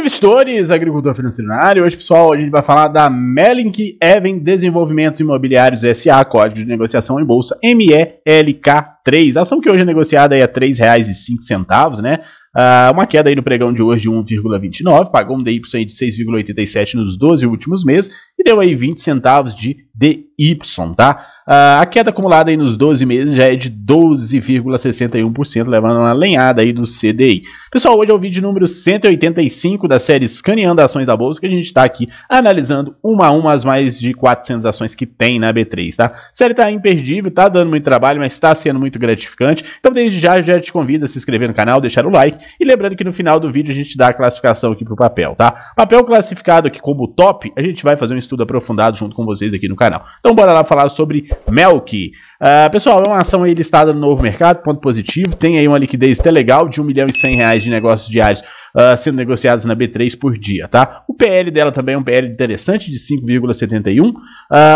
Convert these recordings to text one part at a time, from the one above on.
Investidores, agricultor financeiro na área. Hoje, pessoal, a gente vai falar da Melink Even Desenvolvimentos Imobiliários SA, código de negociação em bolsa MELK3. A ação que hoje é negociada aí a R$ 3,05, né? Uh, uma queda aí no pregão de hoje de 1,29, pagou um DY de 6,87 nos 12 últimos meses e deu aí 20 centavos de DY, tá? Uh, a queda acumulada aí nos 12 meses já é de 12,61%, levando uma lenhada aí do CDI. Pessoal, hoje é o vídeo número 185 da série Escaneando Ações da Bolsa, que a gente está aqui analisando uma a uma as mais de 400 ações que tem na B3, tá? A série tá imperdível, tá dando muito trabalho, mas está sendo muito gratificante. Então, desde já, já te convido a se inscrever no canal, deixar o like e lembrando que no final do vídeo a gente dá a classificação aqui pro papel, tá? Papel classificado aqui como top, a gente vai fazer um estudo aprofundado junto com vocês aqui no canal. Então bora lá falar sobre Melk. Uh, pessoal, é uma ação aí listada no novo mercado, ponto positivo, tem aí uma liquidez até legal de 1 milhão e 100 reais de negócios diários uh, sendo negociados na B3 por dia, tá? O PL dela também é um PL interessante de 5,71. Uh,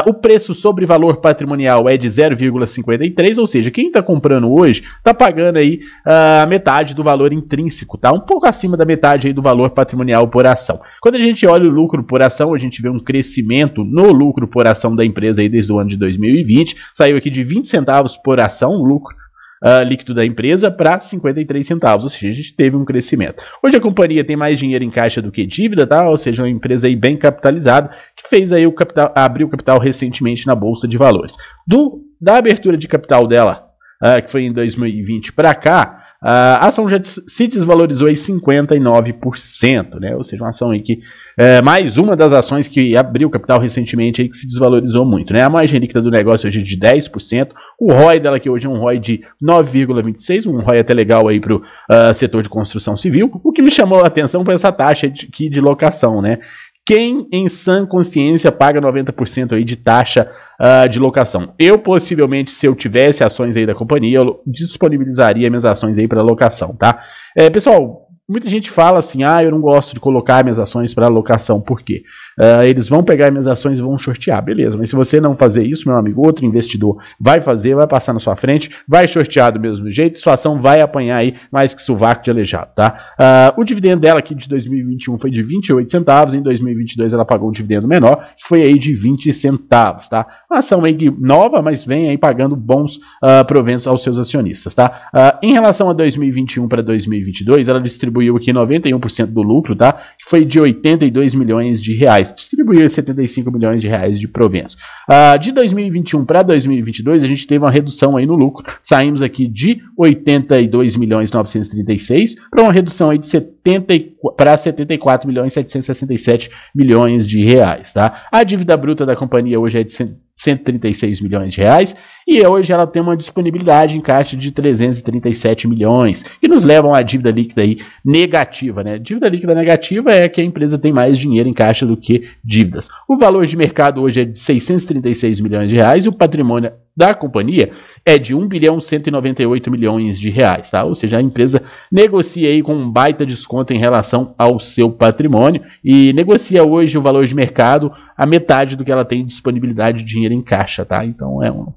o preço sobre valor patrimonial é de 0,53, ou seja, quem está comprando hoje está pagando aí a metade do valor intrínseco, tá? Um pouco acima da metade aí do valor patrimonial por ação. Quando a gente olha o lucro por ação, a gente vê um crescimento no lucro por ação da empresa aí desde o ano de 2020, saiu aqui de 20 centavos por ação, lucro uh, líquido da empresa, para 53 centavos, ou seja, a gente teve um crescimento. Hoje a companhia tem mais dinheiro em caixa do que dívida, tá? Ou seja, uma empresa aí bem capitalizada, que fez aí o capital, abriu capital recentemente na Bolsa de Valores. Do, da abertura de capital dela, uh, que foi em 2020 para cá, a ação já se desvalorizou em 59%, né? Ou seja, uma ação aí que é mais uma das ações que abriu capital recentemente aí que se desvalorizou muito, né? A margem líquida do negócio hoje é de 10%, o ROI dela que hoje é um ROI de 9,26, um ROI até legal aí para o uh, ah, setor de construção civil. O que me chamou a atenção foi essa taxa de, de locação, né? Quem em sã consciência paga 90% aí de taxa uh, de locação? Eu possivelmente, se eu tivesse ações aí da companhia, eu disponibilizaria minhas ações aí para locação, tá? É, pessoal, muita gente fala assim, ah, eu não gosto de colocar minhas ações para alocação, por quê? Uh, eles vão pegar minhas ações e vão shortear, beleza, mas se você não fazer isso, meu amigo, outro investidor vai fazer, vai passar na sua frente, vai shortear do mesmo jeito, sua ação vai apanhar aí mais que sovaco de aleijado, tá? Uh, o dividendo dela aqui de 2021 foi de 28 centavos, em 2022 ela pagou um dividendo menor, que foi aí de 20 centavos, tá? Uma ação aí nova, mas vem aí pagando bons uh, proventos aos seus acionistas, tá? em relação a 2021 para 2022, ela distribuiu distribuiu aqui 91% do lucro, tá? Que foi de 82 milhões de reais. Distribuiu 75 milhões de reais de proventos. Uh, de 2021 para 2022, a gente teve uma redução aí no lucro. Saímos aqui de 82 milhões 936 para uma redução aí de 70 para 74 milhões 767 milhões de reais, tá? A dívida bruta da companhia hoje é de 136 milhões de reais e hoje ela tem uma disponibilidade em caixa de 337 milhões e nos levam a dívida líquida aí negativa, né? Dívida líquida negativa é que a empresa tem mais dinheiro em caixa do que dívidas. O valor de mercado hoje é de 636 milhões de reais e o patrimônio da companhia é de 1 bilhão 198 milhões de reais, tá? Ou seja, a empresa negocia aí com um baita desconto em relação ao seu patrimônio e negocia hoje o valor de mercado a metade do que ela tem de disponibilidade de dinheiro em caixa, tá? Então é um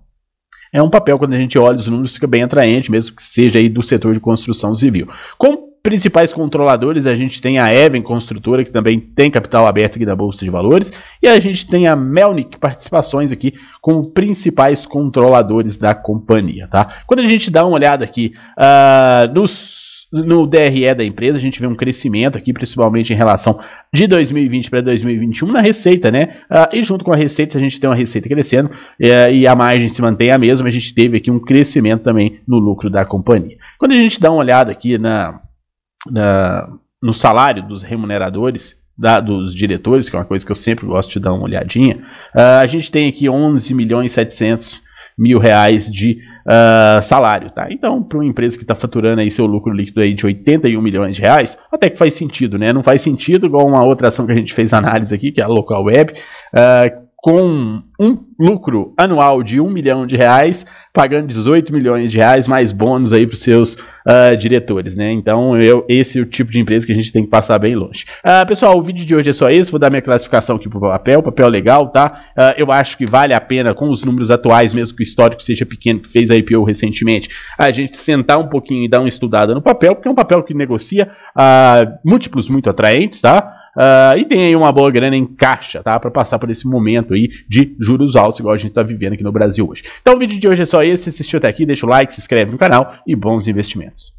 é um papel quando a gente olha os números fica bem atraente, mesmo que seja aí do setor de construção civil. Com principais controladores, a gente tem a Even Construtora, que também tem capital aberto aqui na Bolsa de Valores, e a gente tem a Melnick Participações aqui como principais controladores da companhia, tá? Quando a gente dá uma olhada aqui uh, nos no DRE da empresa, a gente vê um crescimento aqui, principalmente em relação de 2020 para 2021 na receita, né? Uh, e junto com a receita, a gente tem uma receita crescendo uh, e a margem se mantém a mesma, a gente teve aqui um crescimento também no lucro da companhia. Quando a gente dá uma olhada aqui na, na no salário dos remuneradores, da, dos diretores, que é uma coisa que eu sempre gosto de dar uma olhadinha, uh, a gente tem aqui 11 milhões 700 mil reais de uh, salário, tá? Então, para uma empresa que está faturando aí seu lucro líquido aí de 81 milhões de reais, até que faz sentido, né? Não faz sentido igual uma outra ação que a gente fez análise aqui, que é a Local Web, uh, com um lucro anual de 1 milhão de reais, pagando 18 milhões de reais, mais bônus aí para os seus uh, diretores, né? Então, eu, esse é o tipo de empresa que a gente tem que passar bem longe. Uh, pessoal, o vídeo de hoje é só esse, vou dar minha classificação aqui pro papel, papel legal, tá? Uh, eu acho que vale a pena, com os números atuais, mesmo que o histórico seja pequeno, que fez a IPO recentemente, a gente sentar um pouquinho e dar uma estudada no papel, porque é um papel que negocia múltiplos muito atraentes, tá? Uh, e tem aí uma boa grana em caixa, tá? Para passar por esse momento aí de juros altos, igual a gente tá vivendo aqui no Brasil hoje. Então o vídeo de hoje é só esse. Se assistiu até aqui, deixa o like, se inscreve no canal e bons investimentos.